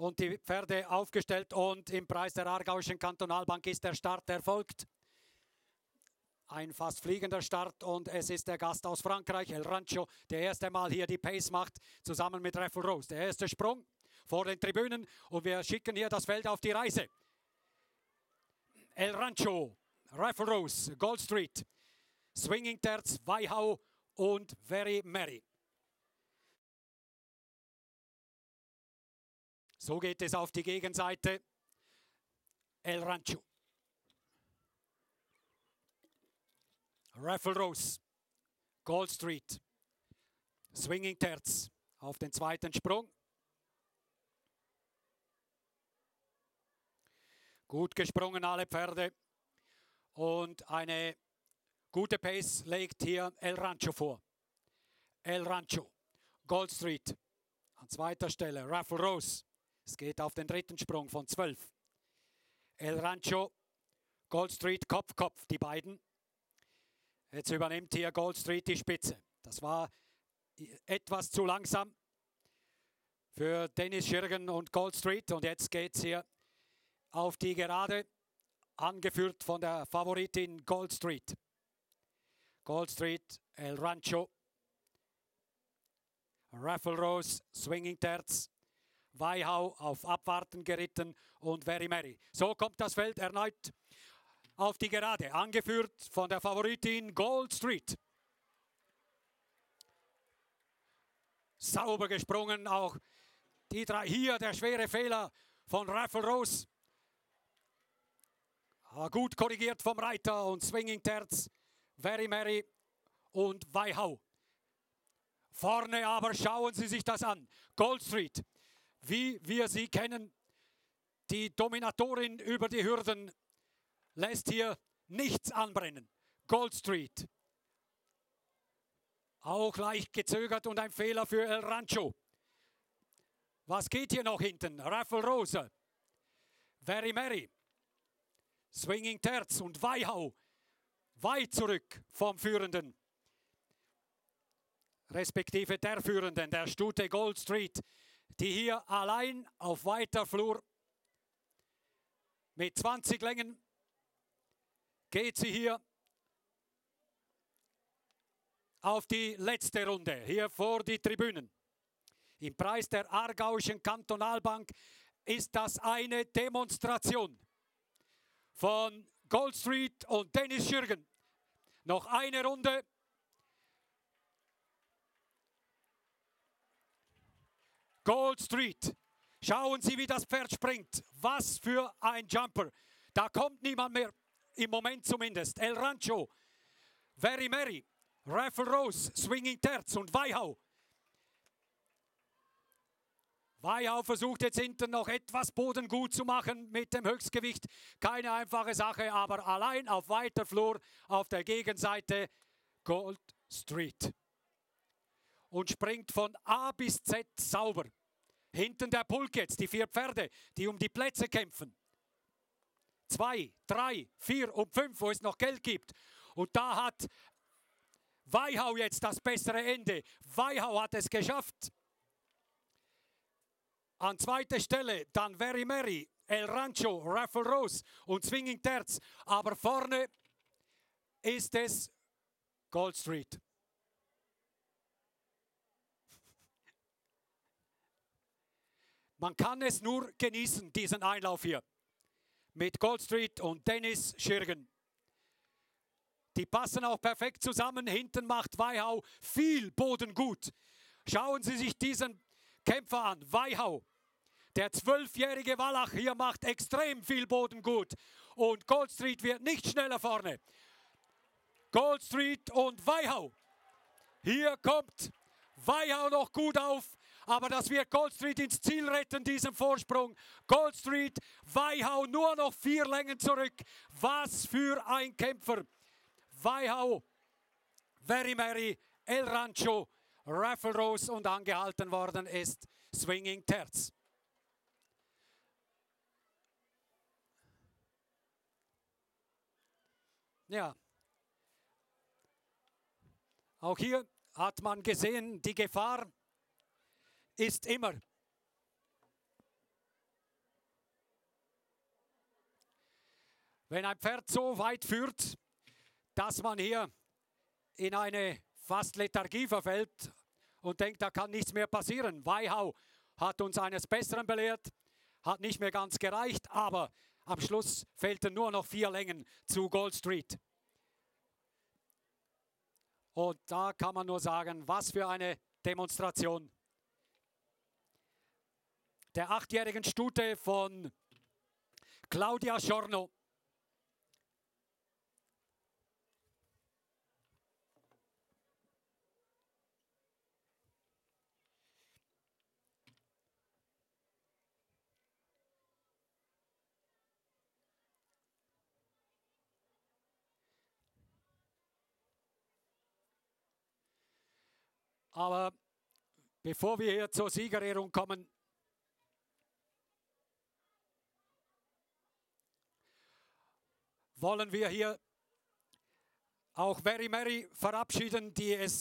und die Pferde aufgestellt und im Preis der Aargauischen Kantonalbank ist der Start erfolgt. Ein fast fliegender Start und es ist der Gast aus Frankreich, El Rancho, der erste Mal hier die Pace macht, zusammen mit Raffle Rose. Der erste Sprung vor den Tribünen und wir schicken hier das Feld auf die Reise. El Rancho, Raffle Rose, Gold Street, Swinging Terz, Weihau und Very Merry. So geht es auf die Gegenseite. El Rancho. Raffle Rose. Gold Street. Swinging Terz auf den zweiten Sprung. Gut gesprungen alle Pferde. Und eine gute Pace legt hier El Rancho vor. El Rancho. Gold Street. An zweiter Stelle Raffle Rose. Es geht auf den dritten Sprung von 12. El Rancho, Gold Street, Kopf, Kopf, die beiden. Jetzt übernimmt hier Gold Street die Spitze. Das war etwas zu langsam für Dennis Schirgen und Gold Street. Und jetzt geht es hier auf die Gerade, angeführt von der Favoritin Gold Street. Gold Street, El Rancho, Raffle Rose, Swinging Terz, Weihau auf Abwarten geritten und Very Merry. So kommt das Feld erneut auf die Gerade, angeführt von der Favoritin Gold Street. Sauber gesprungen, auch die drei. Hier der schwere Fehler von Raffle Rose. Ah, gut korrigiert vom Reiter und Swinging Terz, Very Merry und Weihau. Vorne aber schauen Sie sich das an. Gold Street wie wir sie kennen. Die Dominatorin über die Hürden lässt hier nichts anbrennen. Gold Street. Auch leicht gezögert und ein Fehler für El Rancho. Was geht hier noch hinten? Raffle Rose. Very Merry. Swinging Terz und Weihau. Weit zurück vom Führenden. Respektive der Führenden, der Stute Gold Street die hier allein auf weiter Flur mit 20 Längen geht sie hier auf die letzte Runde, hier vor die Tribünen. Im Preis der Aargauischen Kantonalbank ist das eine Demonstration von Gold Street und Dennis Schürgen. Noch eine Runde Gold Street. Schauen Sie, wie das Pferd springt. Was für ein Jumper. Da kommt niemand mehr, im Moment zumindest. El Rancho, Very Merry, Raffle Rose, Swinging Terz und Weihau. Weihau versucht jetzt hinten noch etwas Boden gut zu machen mit dem Höchstgewicht. Keine einfache Sache, aber allein auf weiter Flur auf der Gegenseite Gold Street und springt von A bis Z sauber. Hinten der Pulk jetzt, die vier Pferde, die um die Plätze kämpfen. Zwei, drei, vier und fünf, wo es noch Geld gibt. Und da hat Weihau jetzt das bessere Ende. Weihau hat es geschafft. An zweiter Stelle dann Very Merry, El Rancho, Raffle Rose und Swinging Terz. Aber vorne ist es Gold Street. Man kann es nur genießen, diesen Einlauf hier. Mit Gold Street und Dennis Schirgen. Die passen auch perfekt zusammen. Hinten macht Weihau viel Boden gut. Schauen Sie sich diesen Kämpfer an. Weihau. Der zwölfjährige Wallach hier macht extrem viel Boden gut. Und Gold Street wird nicht schneller vorne. Gold Street und Weihau. Hier kommt Weihau noch gut auf aber das wird Gold Street ins Ziel retten, diesen Vorsprung. Gold Street, Weihau nur noch vier Längen zurück. Was für ein Kämpfer. Weihau, Very Merry, El Rancho, Raffle Rose und angehalten worden ist Swinging Terz. Ja, auch hier hat man gesehen, die Gefahr ist immer. Wenn ein Pferd so weit führt, dass man hier in eine fast Lethargie verfällt und denkt, da kann nichts mehr passieren. Weihau hat uns eines Besseren belehrt, hat nicht mehr ganz gereicht, aber am Schluss fehlten nur noch vier Längen zu Gold Street. Und da kann man nur sagen, was für eine Demonstration. Der achtjährigen Stute von Claudia Schorno. Aber bevor wir hier zur Siegerehrung kommen, wollen wir hier auch Very Mary verabschieden, die es